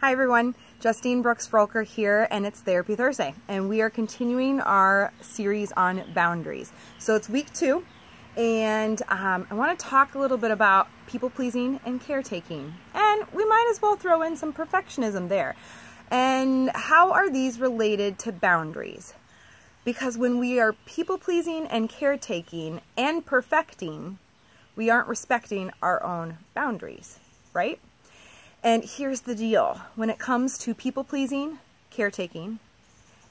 Hi everyone, Justine Brooks Froelker here and it's Therapy Thursday and we are continuing our series on boundaries. So it's week two and um, I want to talk a little bit about people pleasing and caretaking and we might as well throw in some perfectionism there. And how are these related to boundaries? Because when we are people pleasing and caretaking and perfecting, we aren't respecting our own boundaries, right? And here's the deal when it comes to people pleasing, caretaking,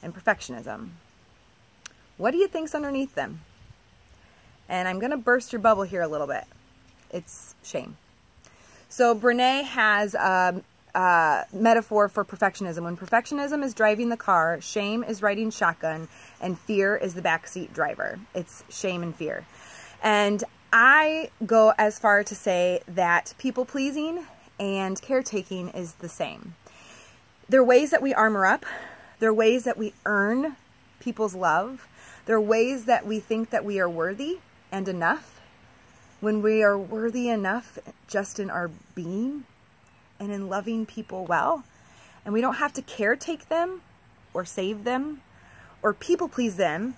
and perfectionism, what do you think's underneath them? And I'm going to burst your bubble here a little bit. It's shame. So Brene has a, a metaphor for perfectionism. When perfectionism is driving the car, shame is riding shotgun, and fear is the backseat driver. It's shame and fear. And I go as far to say that people pleasing and caretaking is the same. There are ways that we armor up. There are ways that we earn people's love. There are ways that we think that we are worthy and enough. When we are worthy enough just in our being and in loving people well. And we don't have to caretake them or save them or people please them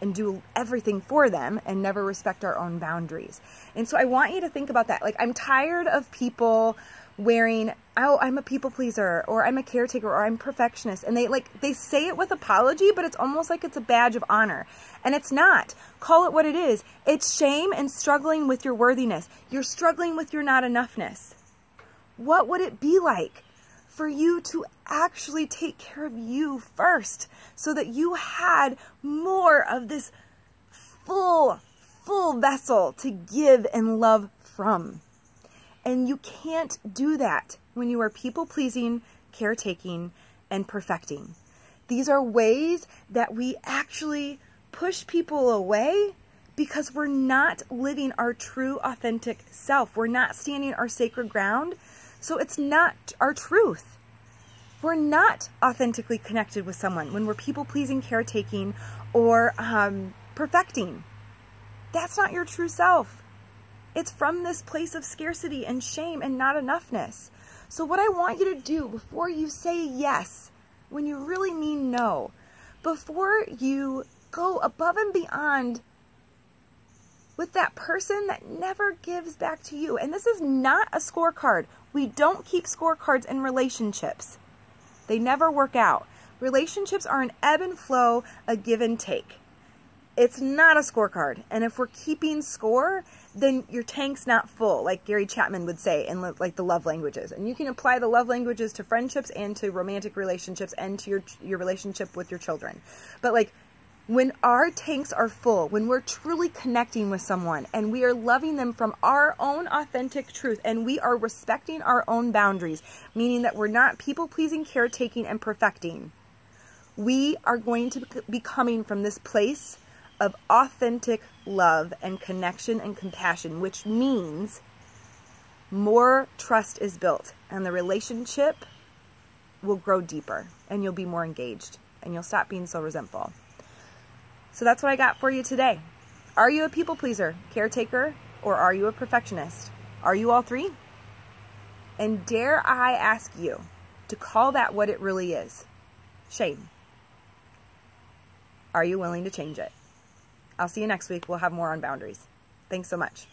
and do everything for them and never respect our own boundaries. And so I want you to think about that. Like, I'm tired of people wearing, oh, I'm a people pleaser or I'm a caretaker or I'm perfectionist. And they like, they say it with apology, but it's almost like it's a badge of honor. And it's not. Call it what it is. It's shame and struggling with your worthiness. You're struggling with your not enoughness. What would it be like for you to actually take care of you first so that you had more of this full, full vessel to give and love from. And you can't do that when you are people pleasing, caretaking, and perfecting. These are ways that we actually push people away because we're not living our true, authentic self. We're not standing our sacred ground so it's not our truth. We're not authentically connected with someone when we're people pleasing, caretaking, or um, perfecting. That's not your true self. It's from this place of scarcity and shame and not enoughness. So, what I want you to do before you say yes, when you really mean no, before you go above and beyond with that person that never gives back to you. And this is not a scorecard. We don't keep scorecards in relationships. They never work out. Relationships are an ebb and flow, a give and take. It's not a scorecard. And if we're keeping score, then your tank's not full, like Gary Chapman would say in like the love languages. And you can apply the love languages to friendships and to romantic relationships and to your your relationship with your children. But like when our tanks are full, when we're truly connecting with someone and we are loving them from our own authentic truth and we are respecting our own boundaries, meaning that we're not people pleasing, caretaking, and perfecting, we are going to be coming from this place of authentic love and connection and compassion, which means more trust is built and the relationship will grow deeper and you'll be more engaged and you'll stop being so resentful. So that's what I got for you today. Are you a people pleaser, caretaker, or are you a perfectionist? Are you all three? And dare I ask you to call that what it really is shame. Are you willing to change it? I'll see you next week. We'll have more on boundaries. Thanks so much.